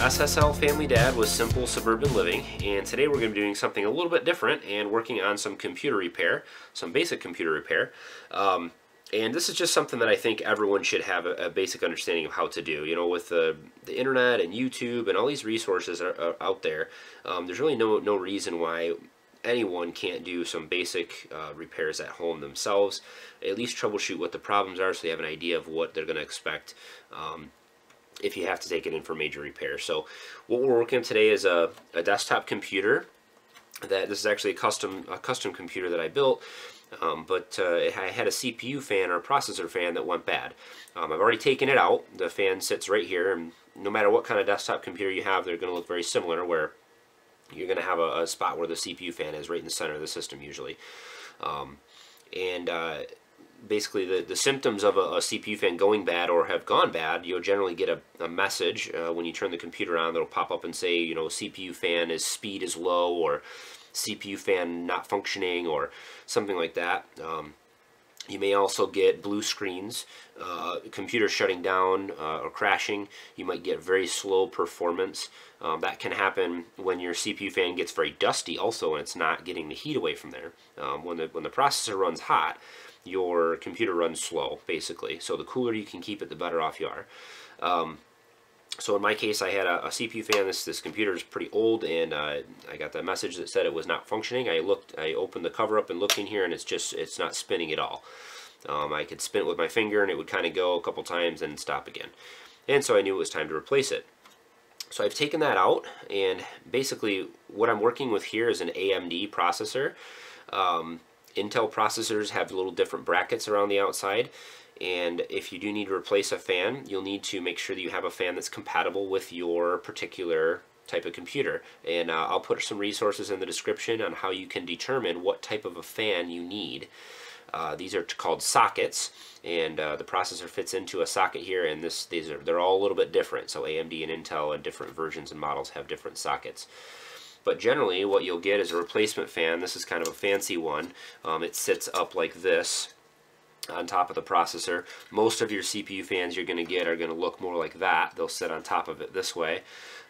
SSL Family Dad with Simple Suburban Living, and today we're going to be doing something a little bit different and working on some computer repair, some basic computer repair. Um, and this is just something that I think everyone should have a, a basic understanding of how to do. You know, with the, the internet and YouTube and all these resources are, are out there, um, there's really no, no reason why anyone can't do some basic uh, repairs at home themselves. At least troubleshoot what the problems are so they have an idea of what they're going to expect. Um, if you have to take it in for major repair. So what we're working on today is a, a desktop computer that this is actually a custom a custom computer that I built um, but uh, I had a CPU fan or a processor fan that went bad. Um, I've already taken it out. The fan sits right here and no matter what kind of desktop computer you have they're going to look very similar where you're going to have a, a, spot where the CPU fan is right in the center of the system usually. Um, and uh, basically the, the symptoms of a, a, CPU fan going bad or have gone bad, you'll generally get a, a message uh, when you turn the computer on that'll pop up and say, you know, CPU fan is speed is low or CPU fan not functioning or something like that. Um, you may also get blue screens, uh, computer shutting down uh, or crashing. You might get very slow performance. Um, that can happen when your CPU fan gets very dusty also and it's not getting the heat away from there. Um, when, the, when the processor runs hot, your computer runs slow, basically. So the cooler you can keep it, the better off you are. Um, so in my case, I had a, a, CPU fan. This this computer is pretty old, and uh, I got the message that said it was not functioning. I looked, I opened the cover up and looked in here, and it's just it's not spinning at all. Um, I could spin it with my finger, and it would kind of go a couple times and stop again. And so I knew it was time to replace it. So I've taken that out, and basically what I'm working with here is an AMD processor. Um, Intel processors have little different brackets around the outside and if you do need to replace a fan you'll need to make sure that you have a fan that's compatible with your particular type of computer and uh, I'll put some resources in the description on how you can determine what type of a fan you need. Uh, these are called sockets and uh, the processor fits into a socket here and this these are they're all a little bit different so AMD and Intel and different versions and models have different sockets. But generally what you'll get is a replacement fan. This is kind of a fancy one. Um, it sits up like this on top of the processor. Most of your CPU fans you're going to get are going to look more like that. They'll sit on top of it this way.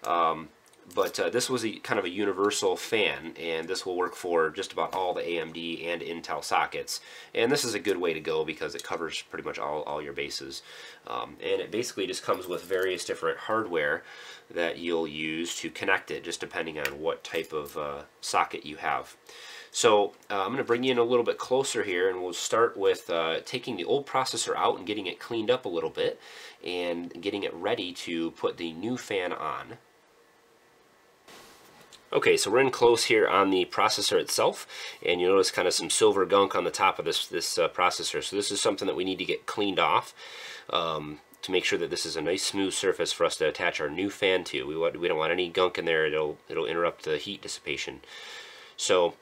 Um, but uh, this was a kind of a universal fan and this will work for just about all the AMD and Intel sockets and this is a good way to go because it covers pretty much all, all your bases um, and it basically just comes with various different hardware that you'll use to connect it just depending on what type of uh, socket you have. So uh, I'm going to bring you in a little bit closer here and we'll start with uh, taking the old processor out and getting it cleaned up a little bit and getting it ready to put the new fan on. Okay, so we're in close here on the processor itself, and you notice kind of some silver gunk on the top of this, this uh, processor. So this is something that we need to get cleaned off um, to make sure that this is a nice smooth surface for us to attach our new fan to. We, want, we don't want any gunk in there, it'll, it'll interrupt the heat dissipation. So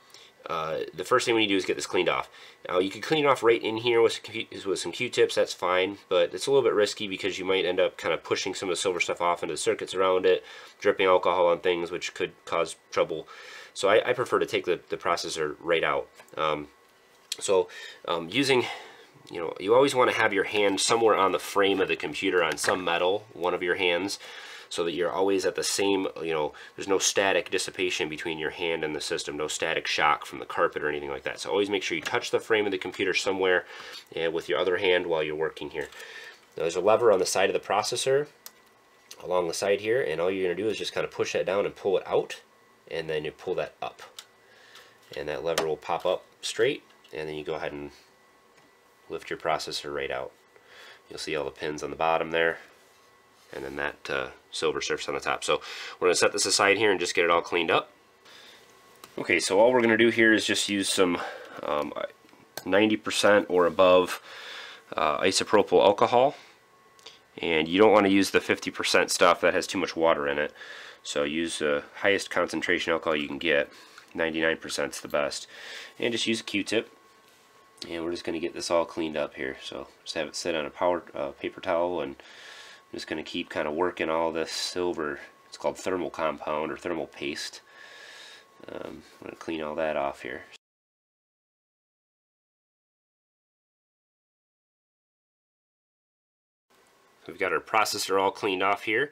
uh, the first thing we need to do is get this cleaned off. Now you can clean it off right in here with, with some Q-tips, that's fine, but it's a little bit risky because you might end up kind of pushing some of the silver stuff off into the circuits around it, dripping alcohol on things which could cause trouble. So I, I prefer to take the, the processor right out. Um, so um, using, you know, you always want to have your hand somewhere on the frame of the computer on some metal, one of your hands, so that you're always at the same, you know, there's no static dissipation between your hand and the system, no static shock from the carpet or anything like that. So always make sure you touch the frame of the computer somewhere and with your other hand while you're working here. Now, there's a lever on the side of the processor along the side here and all you're going to do is just kind of push that down and pull it out and then you pull that up and that lever will pop up straight and then you go ahead and lift your processor right out. You'll see all the pins on the bottom there and then that uh, silver surface on the top. So we're going to set this aside here and just get it all cleaned up. Okay, so all we're going to do here is just use some 90% um, or above uh, isopropyl alcohol. And you don't want to use the 50% stuff that has too much water in it. So use the highest concentration alcohol you can get. 99% is the best. And just use a Q-tip. And we're just going to get this all cleaned up here. So just have it sit on a power uh, paper towel and I'm just going to keep kind of working all this silver. It's called thermal compound or thermal paste. Um, I'm going to clean all that off here. We've got our processor all cleaned off here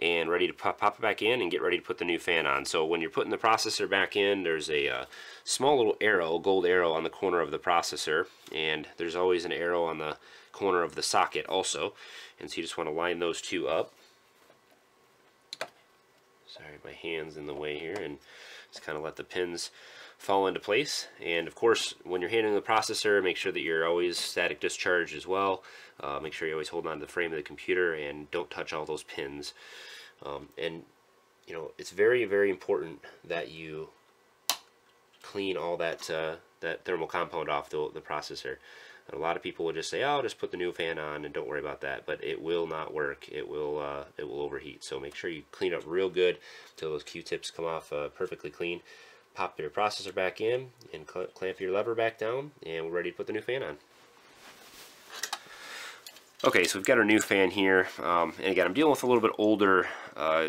and ready to pop, it back in and get ready to put the new fan on. So when you're putting the processor back in, there's a uh, small little arrow, gold arrow on the corner of the processor, and there's always an arrow on the corner of the socket also. And so you just want to line those two up. Sorry, my hand's in the way here, and just kind of let the pins fall into place. And of course, when you're handling the processor, make sure that you're always static discharge as well. Uh, make sure you're always hold on to the frame of the computer and don't touch all those pins. Um, and you know, it's very, very important that you clean all that uh, that thermal compound off the, the processor. And a lot of people will just say, "Oh, just put the new fan on and don't worry about that." But it will not work. It will uh, it will overheat. So make sure you clean up real good until those Q-tips come off uh, perfectly clean. Pop your processor back in and cl clamp your lever back down, and we're ready to put the new fan on. Okay, so we've got our new fan here, um, and again, I'm dealing with a little bit older uh,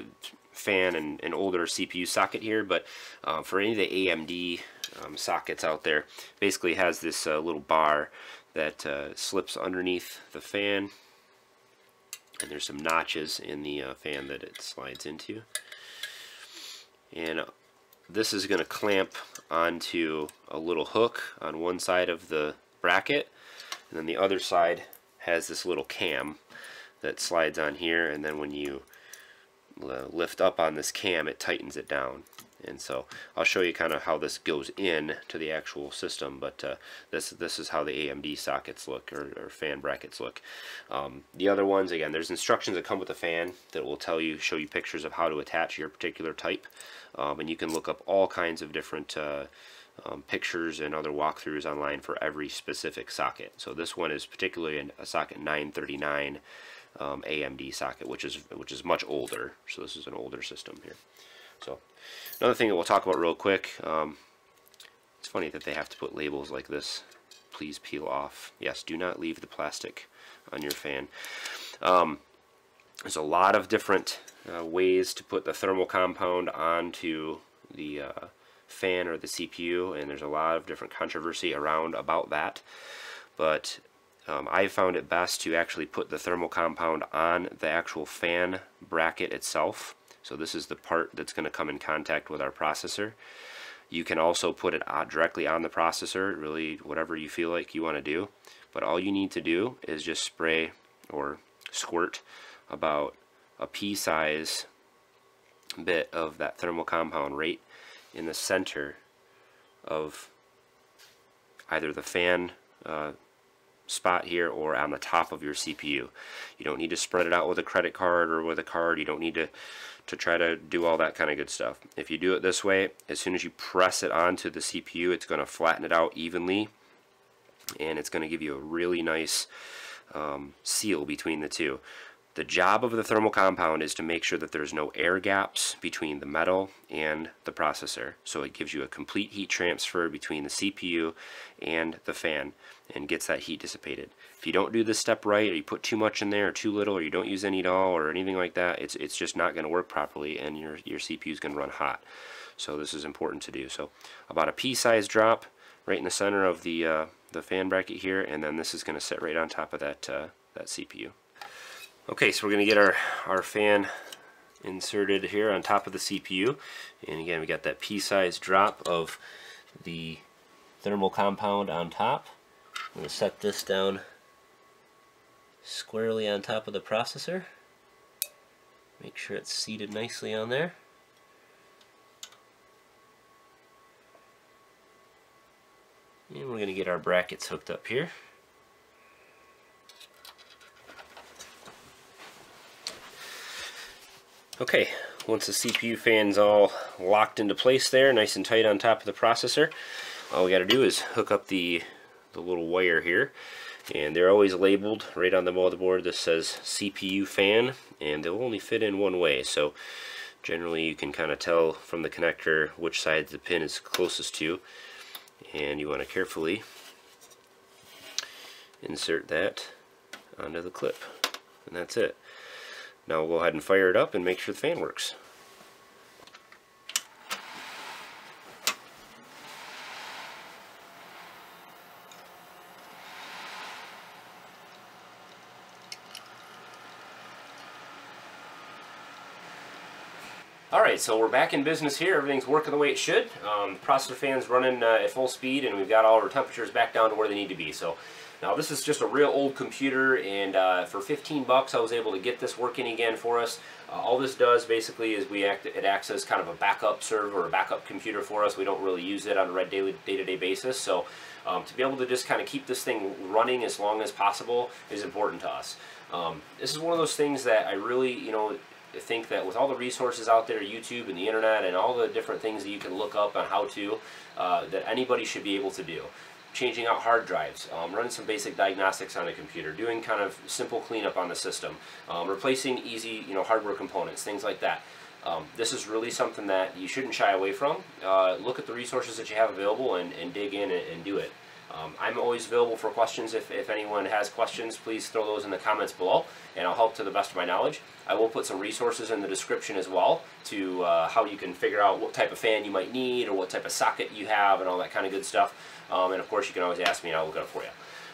fan and an older CPU socket here, but uh, for any of the AMD um, sockets out there, basically has this uh, little bar that uh, slips underneath the fan, and there's some notches in the uh, fan that it slides into. And this is going to clamp onto a little hook on one side of the bracket, and then the other side has this little cam that slides on here and then when you uh, lift up on this cam it tightens it down and so I'll show you kind of how this goes in to the actual system but uh, this this is how the AMD sockets look or, or fan brackets look um, the other ones again there's instructions that come with the fan that will tell you show you pictures of how to attach your particular type um, and you can look up all kinds of different uh, um, pictures and other walkthroughs online for every specific socket. So this one is particularly a socket 939 um, AMD socket, which is which is much older. So this is an older system here. So another thing that we'll talk about real quick. Um, it's funny that they have to put labels like this. Please peel off. Yes, do not leave the plastic on your fan. Um, there's a lot of different uh, ways to put the thermal compound onto the uh, fan or the CPU, and there's a lot of different controversy around about that. But um, I found it best to actually put the thermal compound on the actual fan bracket itself. So this is the part that's going to come in contact with our processor. You can also put it directly on the processor, really whatever you feel like you want to do. But all you need to do is just spray or squirt about a pea-size bit of that thermal compound right in the center of either the fan uh, spot here or on the top of your CPU. You don't need to spread it out with a credit card or with a card. You don't need to, to try to do all that kind of good stuff. If you do it this way, as soon as you press it onto the CPU, it's going to flatten it out evenly and it's going to give you a really nice um, seal between the two. The job of the thermal compound is to make sure that there's no air gaps between the metal and the processor. So it gives you a complete heat transfer between the CPU and the fan and gets that heat dissipated. If you don't do this step right, or you put too much in there, or too little, or you don't use any at all, or anything like that, it's, it's just not going to work properly and your, your CPU is going to run hot. So this is important to do. So about a pea-sized drop right in the center of the, uh, the fan bracket here, and then this is going to sit right on top of that, uh, that CPU. Okay, so we're going to get our, our fan inserted here on top of the CPU. And again, we got that pea-sized drop of the thermal compound on top. I'm going to set this down squarely on top of the processor. Make sure it's seated nicely on there. And we're going to get our brackets hooked up here. Okay, once the CPU fan's all locked into place there, nice and tight on top of the processor, all we got to do is hook up the, the little wire here. And they're always labeled right on the motherboard. This says CPU fan, and they'll only fit in one way. So generally you can kind of tell from the connector which side the pin is closest to. And you want to carefully insert that onto the clip. And that's it. Now we'll go ahead and fire it up and make sure the fan works. Alright, so we're back in business here. Everything's working the way it should. Um, the processor fan's running uh, at full speed and we've got all our temperatures back down to where they need to be. So now this is just a real old computer and uh, for 15 bucks I was able to get this working again for us. Uh, all this does basically is we act, it acts as kind of a backup server or a backup computer for us. We don't really use it on a daily day-to-day -day basis. So um, to be able to just kind of keep this thing running as long as possible is important to us. Um, this is one of those things that I really, you know, think that with all the resources out there, YouTube and the internet and all the different things that you can look up on how to, uh, that anybody should be able to do. Changing out hard drives, um, running some basic diagnostics on a computer, doing kind of simple cleanup on the system, um, replacing easy you know hardware components, things like that. Um, this is really something that you shouldn't shy away from. Uh, look at the resources that you have available and, and dig in and, and do it. Um, I'm always available for questions. If, if anyone has questions, please throw those in the comments below, and I'll help to the best of my knowledge. I will put some resources in the description as well to uh, how you can figure out what type of fan you might need or what type of socket you have and all that kind of good stuff. Um, and of course, you can always ask me and I'll look it up for you.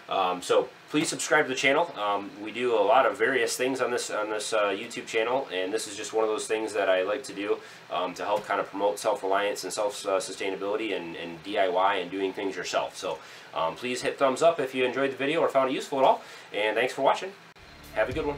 Um, so please subscribe to the channel. Um, we do a lot of various things on this on this uh, YouTube channel, and this is just one of those things that I like to do um, to help kind of promote self-reliance and self-sustainability and, and, DIY and doing things yourself. So um, please hit thumbs up if you enjoyed the video or found it useful at all, and thanks for watching. Have a good one.